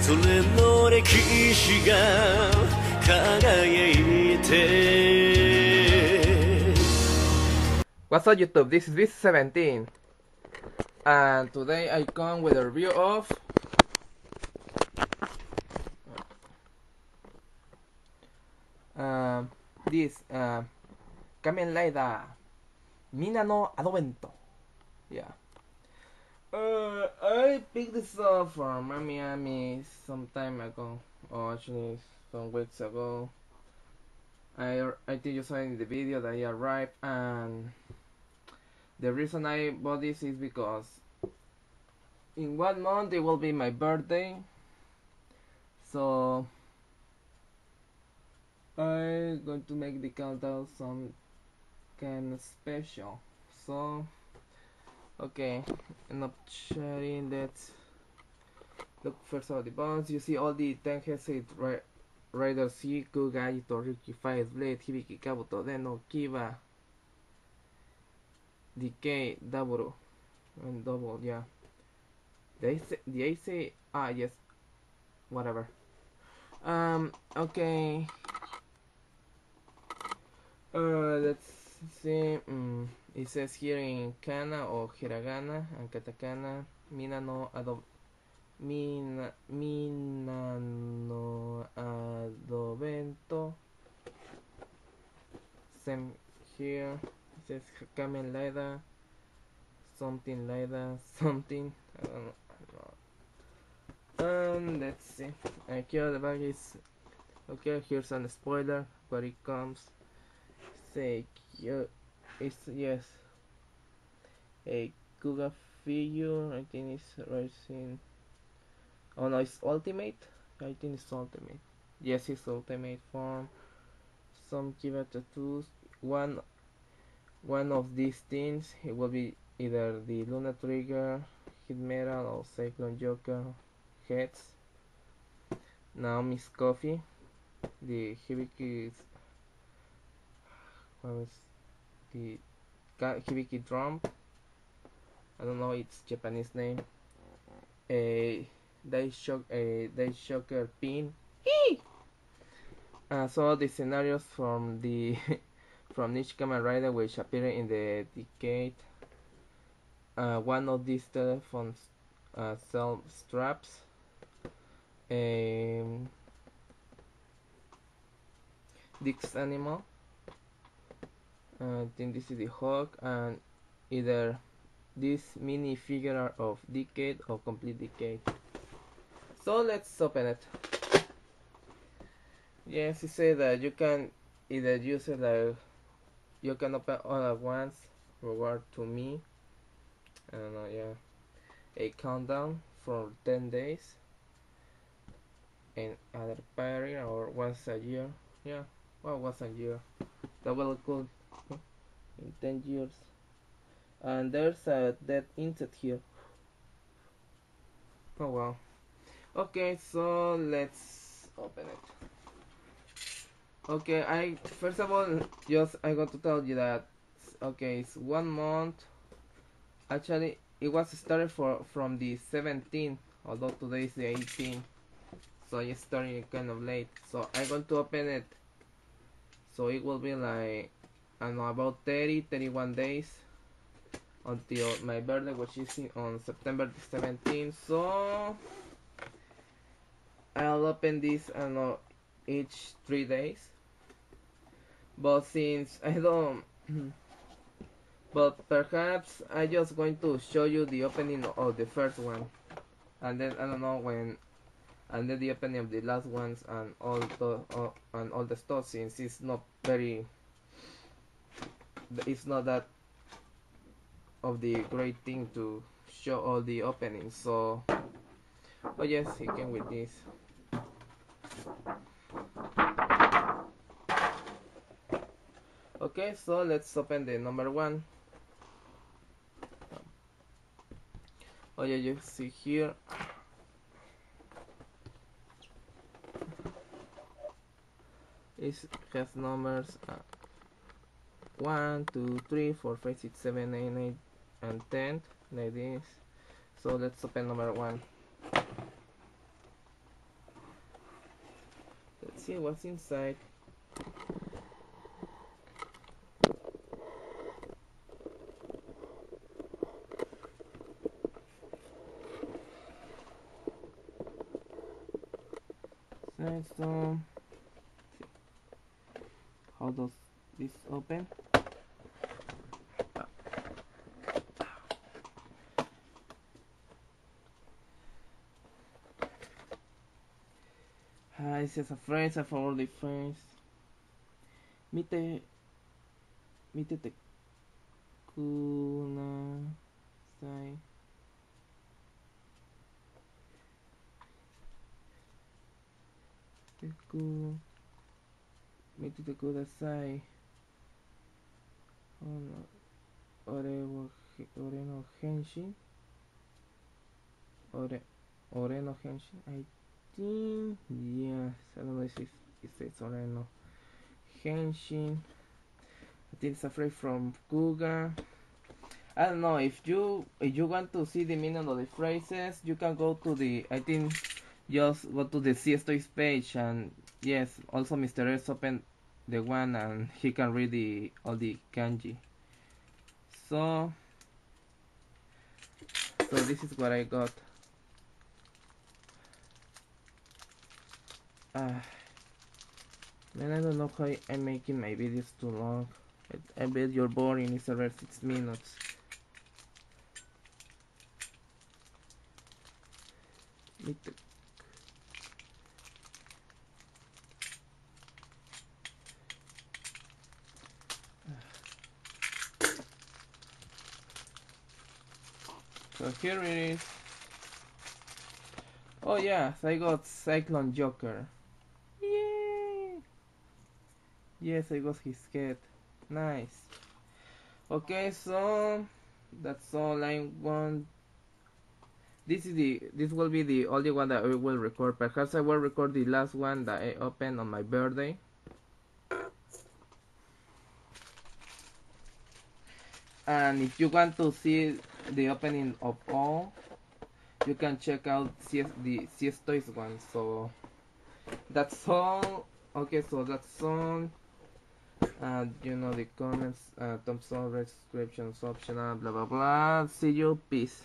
ぞれの歴史が輝いて What's up YouTube? This is Vis17 and today I come with a review of uh, this uh, Kamen Rider Mina no Advento. Yeah. Uh, I picked this up from Miami some time ago, or actually some weeks ago. I I think you saw in the video that I arrived, and the reason I bought this is because in one month it will be my birthday, so I'm going to make the countdown some kind of special. So okay enough sharing that look first all the bonds. you see all the Tenkense Rider C Kuuga Yitoriki Faiz Blade Hibiki Kabuto then Kiba Decade Double and Double yeah they say the say ah yes whatever um okay uh let's see um, it says here in kana or hiragana and katakana mina no adob Mina, Mina no Adovento. Same here. It says Kamen Rider. Something Rider. Something. I don't know. Um, let's see. And here the bag is. Okay, here's some spoiler. Where it comes. Say, it's yes. Eh, A Kuuga figure. I think it's rising. Oh no, it's ultimate? I think it's ultimate. Yes, it's ultimate form. Some Kiva tattoos. One one of these things it will be either the Luna Trigger, Hit Metal or Cyclone Joker heads. now Miss Coffee. The Hibiki what was the Hibiki drum. I don't know its Japanese name. A they shock a Dai-Shocker pin. Uh, so the scenarios from the from each Kamen Rider which appear in the decade. Uh, one of these telephones uh, cell straps. Um, Dix animal. I think this is the hawk and either this mini figure of decade or complete decade. So let's open it. Yes, it says that you can either use it like you can open all at once, reward to me. I don't know, yeah. A countdown for 10 days. And other pairing or once a year. Yeah, well, once a year. That will cool in 10 years. And there's a dead insect here. Oh wow. Okay, so let's open it. Okay, I first of all just I got to tell you that okay, it's one month. Actually, it was started for from the 17th, although today is the 18th, so it's starting kind of late. So I'm going to open it. So it will be like Know about 30, 31 days until my birthday, which is on September 17th. So I'll open this I know each three days but since I don't but perhaps I just going to show you the opening of the first one and then I don't know when and then the opening of the last ones and all the uh, and all the stuff since it's not very it's not that of the great thing to show all the openings so oh yes he came with this. Okay so let's open the number one. Oh yeah you see here. It has numbers uh, 1 2 3 4 5 6 7 8 9 and 10 like this so let's open number one let's see what's inside. So, how does this open? Ice as a a favor the friends. Mite. Mite te. Kuna. Sai. Te ku. Mite te kudasai. Ono. Ore wo. Ore no henshin. Ore. Ore no henshin. Ahí. 15 years. I don't know if it says on I know. Henshin. I think it's a phrase from Google. I don't know if you if you want to see the meaning of the phrases, you can go to the I think just go to the CSToys page and yes, also Mr. S open the one and he can read the all the kanji. So so this is what I got. Ah, man, I don't know how I'm making my videos too long. I, I bet you're boring. It's around six minutes. Need So here it is. Oh yes, I got Cyclone Joker. Yes, I got his cat. Nice. Okay, so that's all I want. This is the this will be the only one that I will record. Perhaps I will record the last one that I opened on my birthday. And if you want to see the opening of all, you can check out CS, the CS Toys one. So that's all. Okay, so that's all. Uh, you know the comments, uh, thumbs up, subscriptions optional, blah blah blah. See you, peace.